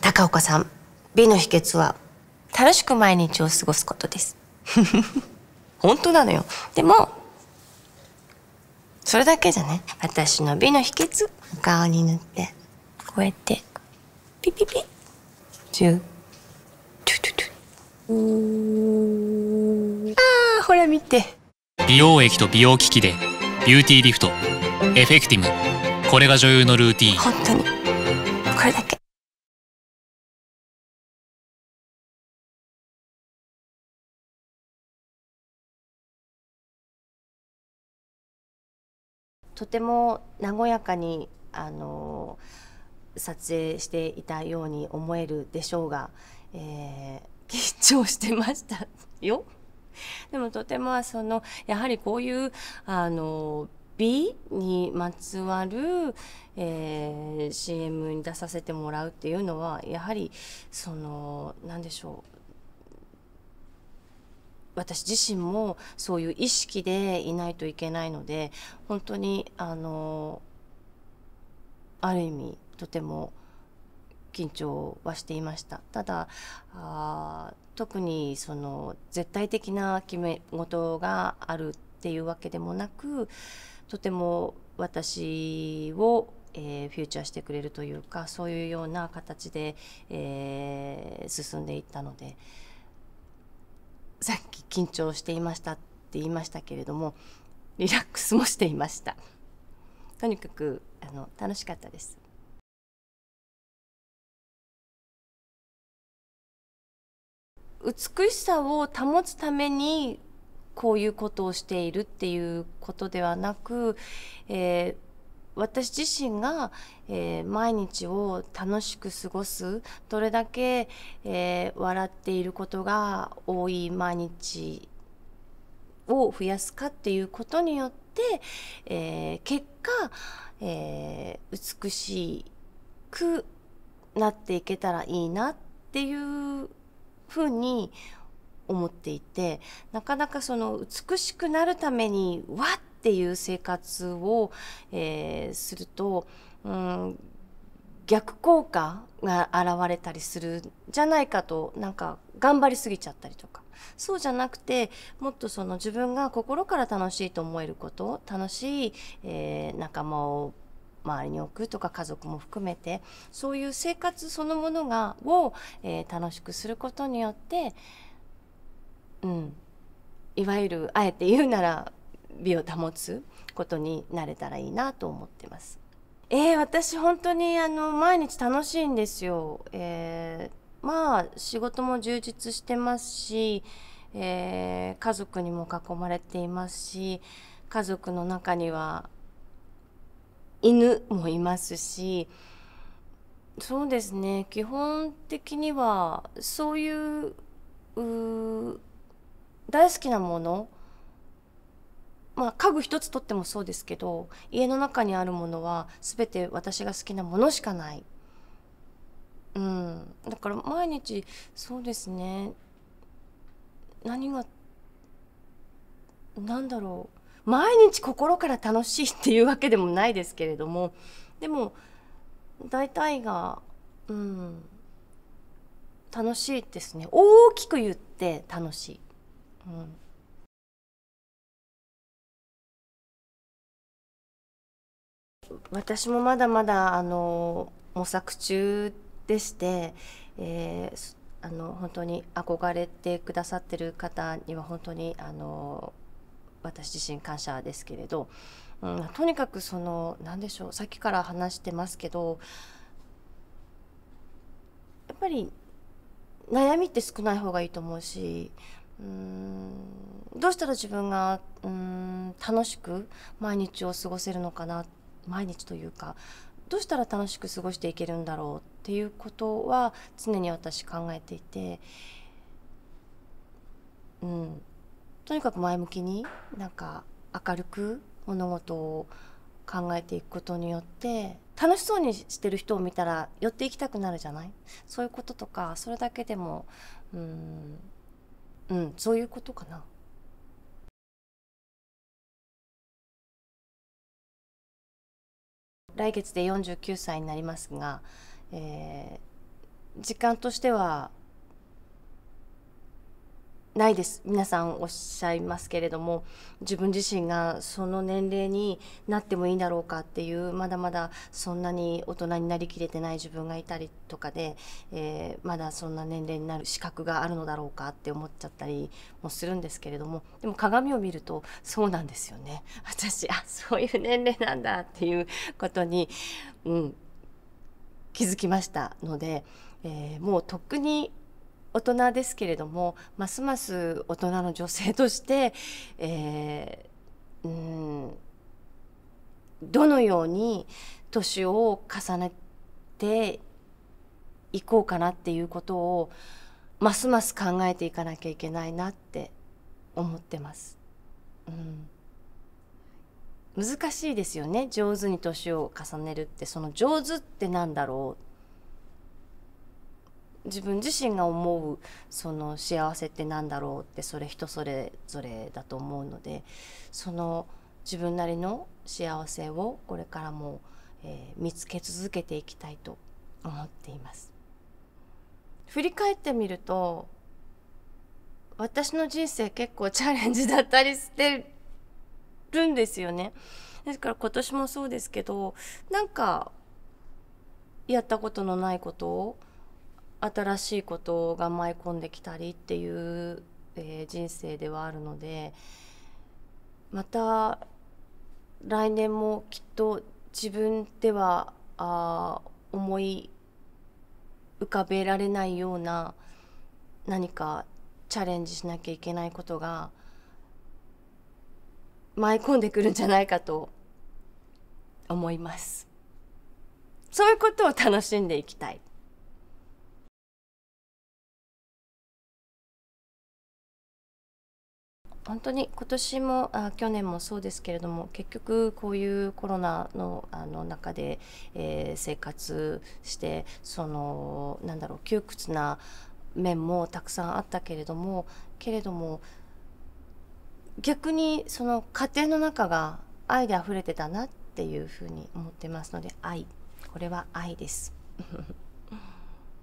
高岡さん、美の秘訣は？楽しく毎日を過ごすことです。本当なのよ。でも、それだけじゃね、私の美の秘訣、お顔に塗って、こうやって、ピピピ、チュー、トゥトゥトゥ。うーあー、ほら見て。美容液と美容機器でビューティーリフトエフェクティムこれが女優のルーティーン本当に。これだけ。とても和やかにあの撮影していたように思えるでしょうが、えー緊張してましたよ。でもとてもそのやはりこういうあの美にまつわる、えー CM に出させてもらうっていうのはやはりその何でしょう私自身もそういう意識でいないといけないので本当にあのある意味とても緊張はしていました。ただあ特にその絶対的な決め事があるっていうわけでもなくとても私を、えーフューチャーしてくれるというかそういうような形で、えー進んでいったのでさっき緊張していましたって言いましたけれどもリラックスもしていました。とにかくあの楽しかったです。美しさを保つためにこういうことをしているっていうことではなく、えー私自身が、えー毎日を楽しく過ごすどれだけ、えー笑っていることが多い毎日を増やすかっていうことによって、えー結果、えー美しくなっていけたらいいなっていうふうに思っていてなかなかその美しくなるためにわっっていう生活を、えーすると、うん、逆効果が現れたりするじゃないかとなんか頑張りすぎちゃったりとか。そうじゃなくてもっとその自分が心から楽しいと思えること楽しい、えー仲間を周りに置くとか家族も含めてそういう生活そのものがを、えー楽しくすることによって、うん、いわゆるあえて言うなら美を保つことになれたらいいなと思ってます。えー、私本当にあの毎日楽しいんですよ。えーまあ仕事も充実してますし、えー家族にも囲まれていますし家族の中には犬もいますしそうですね基本的にはそういうう大好きなものまあ家具一つとってもそうですけど家の中にあるものは全て私が好きなものしかない。うん、だから毎日そうですね。何がなんだろう。毎日心から楽しいっていうわけでもないですけれどもでも大体がうん。楽しいですね。大きく言って楽しい。うん。私もまだまだあの模索中でして、えーあの本当に憧れてくださってる方には本当にあの私自身感謝ですけれど、うん、とにかくその何でしょうさっきから話してますけどやっぱり悩みって少ない方がいいと思うしうんどうしたら自分がうん楽しく毎日を過ごせるのかなっ毎日というかどうしたら楽しく過ごしていけるんだろうっていうことは常に私考えていて、うん、とにかく前向きになんか明るく物事を考えていくことによって楽しそうにしてる人を見たら寄っていきたくなるじゃない？そういうこととかそれだけでもうん、うん、そういうことかな。来月で49歳になりますが、えー時間としてはないです。皆さんおっしゃいますけれども自分自身がその年齢になってもいいんだろうかっていうまだまだそんなに大人になりきれてない自分がいたりとかで、えー、まだそんな年齢になる資格があるのだろうかって思っちゃったりもするんですけれどもでも鏡を見るとそうなんですよね。私あそういう年齢なんだっていうことに、うん、気づきましたので、えー、もうとっくに大人ですけれどもますます大人の女性として、えー、うんどのように年を重ねていこうかなっていうことをますます考えていかなきゃいけないなって思ってます。うん、難しいですよね。上手に年を重ねるって。その上手ってなんだろう自分自身が思うその幸せって何だろうってそれ人それぞれだと思うのでその自分なりの幸せをこれからも、えー、見つけ続けていきたいと思っています。振り返ってみると私の人生結構チャレンジだったりしてるんですよね。ですから今年もそうですけどなんかやったことのないことを新しいことが舞い込んできたりっていう、えー、人生ではあるのでまた来年もきっと自分ではあ思い浮かべられないような何かチャレンジしなきゃいけないことが舞い込んでくるんじゃないかと思います。そういうことを楽しんでいきたい。本当に今年もあ去年もそうですけれども結局こういうコロナのあの中で、えー、生活してそのなんだろう窮屈な面もたくさんあったけれどもけれども逆にその家庭の中が愛で溢れてたなっていうふうに思ってますので愛これは愛です。